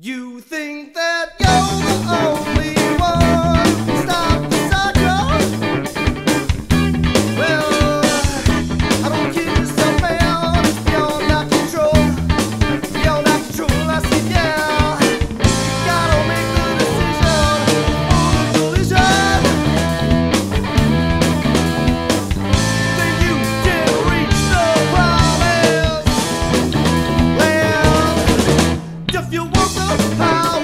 You think that you're the you want the power